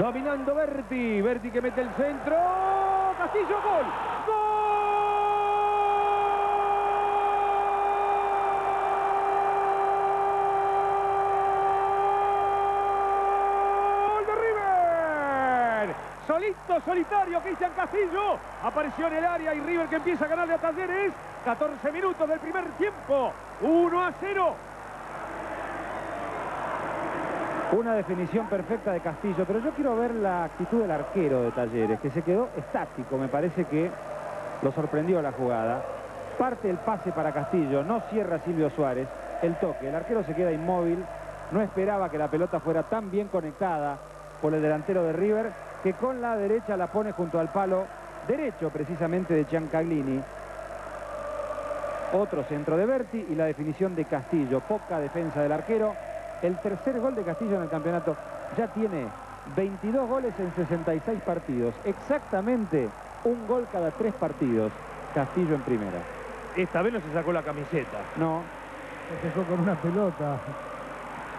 Dominando Berti. Berti que mete el centro. Castillo, gol. ¡Gol de River! Solito, solitario, Cristian Castillo. Apareció en el área y River que empieza a ganar de a Talleres. 14 minutos del primer tiempo. 1 a 0. Una definición perfecta de Castillo, pero yo quiero ver la actitud del arquero de Talleres, que se quedó estático, me parece que lo sorprendió la jugada. Parte el pase para Castillo, no cierra Silvio Suárez, el toque, el arquero se queda inmóvil, no esperaba que la pelota fuera tan bien conectada por el delantero de River, que con la derecha la pone junto al palo derecho precisamente de Giancaglini. Otro centro de Berti y la definición de Castillo, poca defensa del arquero, el tercer gol de Castillo en el campeonato. Ya tiene 22 goles en 66 partidos. Exactamente un gol cada tres partidos. Castillo en primera. Esta vez no se sacó la camiseta. No. Se dejó con una pelota.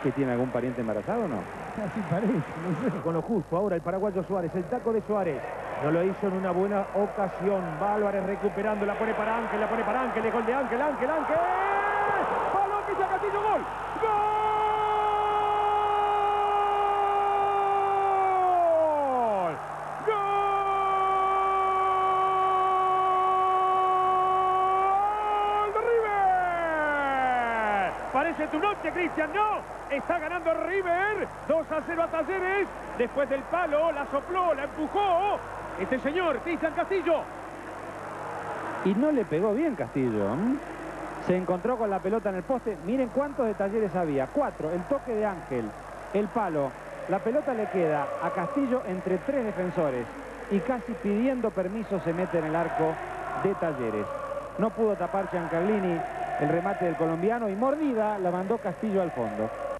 ¿Que tiene algún pariente embarazado o no? Así parece, no sé. Con lo justo ahora el paraguayo Suárez, el taco de Suárez. No lo hizo en una buena ocasión. Va Álvarez recuperando, la pone para Ángel, la pone para Ángel, el gol de Ángel, Ángel, Ángel. ¡Balón que Castillo, gol! ¡Gol! ¡Gol de River! Parece tu noche, Cristian, no. Está ganando River. 2 a 0 a Talleres. Después del palo, la sopló, la empujó. Este señor, Cristian Castillo. Y no le pegó bien Castillo. Se encontró con la pelota en el poste. Miren cuántos de Talleres había. Cuatro. El toque de Ángel. El palo. La pelota le queda a Castillo entre tres defensores. Y casi pidiendo permiso se mete en el arco de Talleres. No pudo tapar Giancarlini el remate del colombiano y mordida la mandó Castillo al fondo.